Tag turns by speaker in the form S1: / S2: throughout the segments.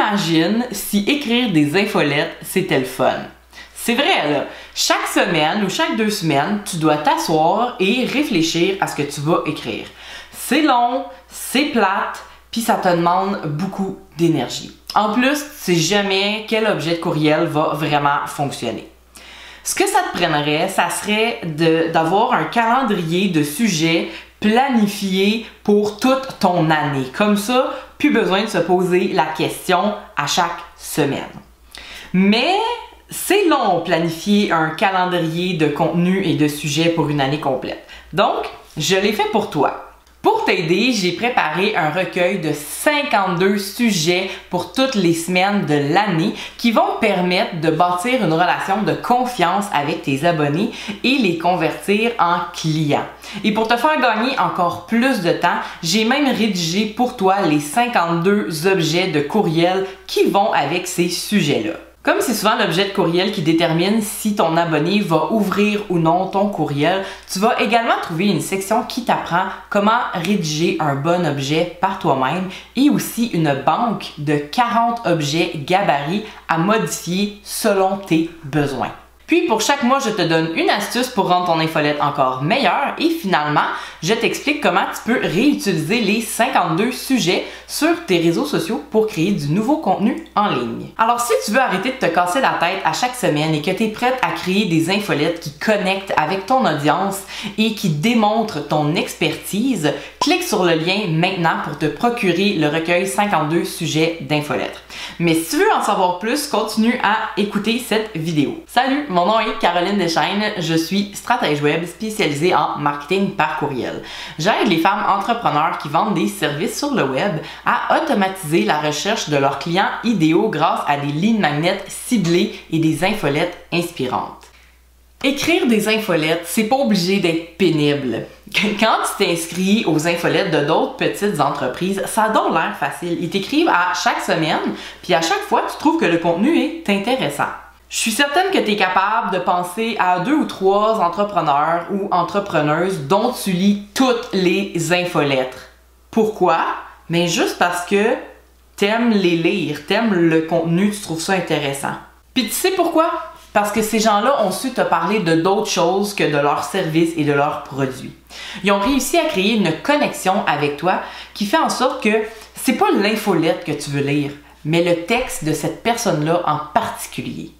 S1: imagine si écrire des infolettes, c'était le fun. C'est vrai, là. Chaque semaine ou chaque deux semaines, tu dois t'asseoir et réfléchir à ce que tu vas écrire. C'est long, c'est plate, puis ça te demande beaucoup d'énergie. En plus, tu sais jamais quel objet de courriel va vraiment fonctionner. Ce que ça te prendrait, ça serait d'avoir un calendrier de sujets planifié pour toute ton année. Comme ça, plus besoin de se poser la question à chaque semaine. Mais c'est long planifier un calendrier de contenu et de sujets pour une année complète. Donc, je l'ai fait pour toi. Pour t'aider, j'ai préparé un recueil de 52 sujets pour toutes les semaines de l'année qui vont permettre de bâtir une relation de confiance avec tes abonnés et les convertir en clients. Et pour te faire gagner encore plus de temps, j'ai même rédigé pour toi les 52 objets de courriel qui vont avec ces sujets-là. Comme c'est souvent l'objet de courriel qui détermine si ton abonné va ouvrir ou non ton courriel, tu vas également trouver une section qui t'apprend comment rédiger un bon objet par toi-même et aussi une banque de 40 objets gabarits à modifier selon tes besoins. Puis pour chaque mois, je te donne une astuce pour rendre ton infolette encore meilleure et finalement, je t'explique comment tu peux réutiliser les 52 sujets sur tes réseaux sociaux pour créer du nouveau contenu en ligne. Alors si tu veux arrêter de te casser la tête à chaque semaine et que tu es prête à créer des infolettes qui connectent avec ton audience et qui démontrent ton expertise, clique sur le lien maintenant pour te procurer le recueil 52 sujets d'infolettres. Mais si tu veux en savoir plus, continue à écouter cette vidéo. Salut, mon nom est Caroline Deschaines, je suis stratège web spécialisée en marketing par courriel. J'aide les femmes entrepreneurs qui vendent des services sur le web à automatiser la recherche de leurs clients idéaux grâce à des lignes magnètes ciblées et des infolettes inspirantes. Écrire des infolettes, c'est pas obligé d'être pénible. Quand tu t'inscris aux infolettes de d'autres petites entreprises, ça donne l'air facile. Ils t'écrivent à chaque semaine, puis à chaque fois, tu trouves que le contenu est intéressant. Je suis certaine que tu es capable de penser à deux ou trois entrepreneurs ou entrepreneuses dont tu lis toutes les infolettres. Pourquoi? Mais juste parce que t'aimes les lire, t'aimes le contenu, tu trouves ça intéressant. Puis tu sais pourquoi? Parce que ces gens-là ont su te parler de d'autres choses que de leurs services et de leurs produits. Ils ont réussi à créer une connexion avec toi qui fait en sorte que c'est pas l'infolette que tu veux lire, mais le texte de cette personne-là en particulier.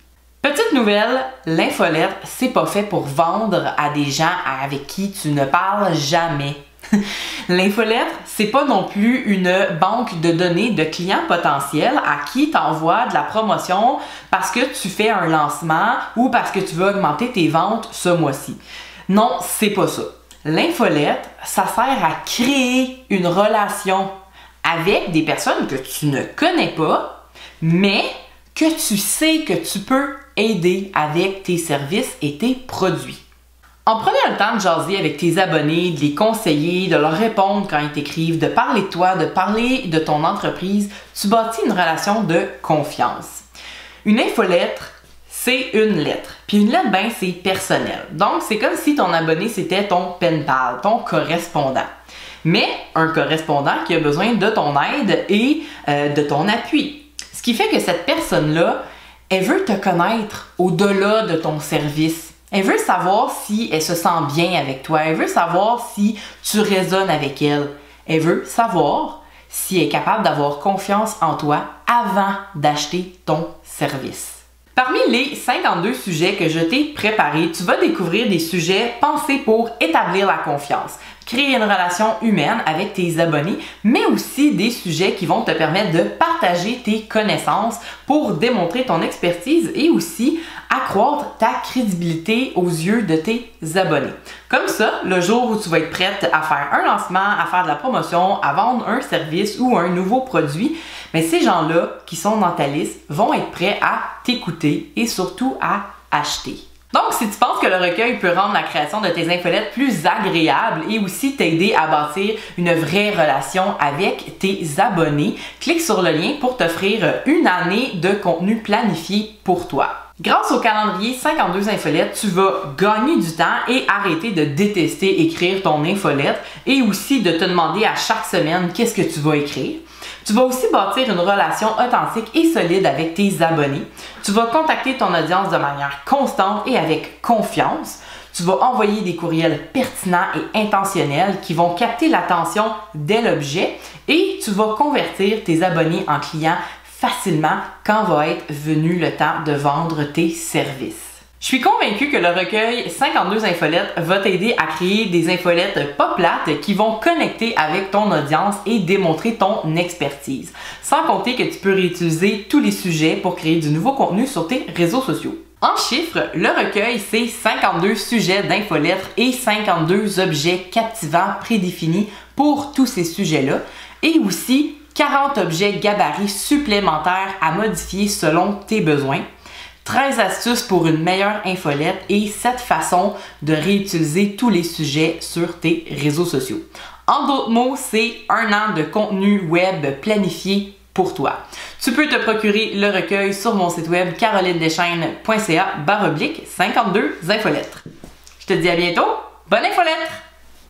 S1: Petite nouvelle, l'infolette, c'est pas fait pour vendre à des gens avec qui tu ne parles jamais. L'infolettre, c'est pas non plus une banque de données de clients potentiels à qui t'envoie de la promotion parce que tu fais un lancement ou parce que tu veux augmenter tes ventes ce mois-ci. Non, c'est pas ça. L'infolette, ça sert à créer une relation avec des personnes que tu ne connais pas, mais que tu sais que tu peux aider avec tes services et tes produits. En prenant le temps de jaser avec tes abonnés, de les conseiller, de leur répondre quand ils t'écrivent, de parler de toi, de parler de ton entreprise, tu bâtis une relation de confiance. Une infolettre, c'est une lettre. Puis une lettre, ben, c'est personnel. Donc, c'est comme si ton abonné, c'était ton pen pal, ton correspondant. Mais un correspondant qui a besoin de ton aide et euh, de ton appui. Ce qui fait que cette personne-là, elle veut te connaître au-delà de ton service. Elle veut savoir si elle se sent bien avec toi. Elle veut savoir si tu résonnes avec elle. Elle veut savoir si elle est capable d'avoir confiance en toi avant d'acheter ton service. Parmi les 52 sujets que je t'ai préparés, tu vas découvrir des sujets pensés pour établir la confiance, créer une relation humaine avec tes abonnés, mais aussi des sujets qui vont te permettre de partager tes connaissances pour démontrer ton expertise et aussi accroître ta crédibilité aux yeux de tes abonnés. Comme ça, le jour où tu vas être prête à faire un lancement, à faire de la promotion, à vendre un service ou un nouveau produit, mais ces gens-là qui sont dans ta liste vont être prêts à t'écouter et surtout à acheter. Donc, si tu penses que le recueil peut rendre la création de tes infolettes plus agréable et aussi t'aider à bâtir une vraie relation avec tes abonnés, clique sur le lien pour t'offrir une année de contenu planifié pour toi. Grâce au calendrier 52 infolettes, tu vas gagner du temps et arrêter de détester écrire ton infolette et aussi de te demander à chaque semaine qu'est-ce que tu vas écrire. Tu vas aussi bâtir une relation authentique et solide avec tes abonnés. Tu vas contacter ton audience de manière constante et avec confiance. Tu vas envoyer des courriels pertinents et intentionnels qui vont capter l'attention dès l'objet et tu vas convertir tes abonnés en clients facilement quand va être venu le temps de vendre tes services. Je suis convaincue que le recueil 52 infolettes va t'aider à créer des infolettes pas plates qui vont connecter avec ton audience et démontrer ton expertise. Sans compter que tu peux réutiliser tous les sujets pour créer du nouveau contenu sur tes réseaux sociaux. En chiffres, le recueil, c'est 52 sujets d'infolettres et 52 objets captivants prédéfinis pour tous ces sujets-là. Et aussi 40 objets gabarits supplémentaires à modifier selon tes besoins. 13 astuces pour une meilleure infolette et 7 façons de réutiliser tous les sujets sur tes réseaux sociaux. En d'autres mots, c'est un an de contenu web planifié pour toi. Tu peux te procurer le recueil sur mon site web carolinedeschaines.ca baroblique 52 infolettres. Je te dis à bientôt. Bonne infolettre!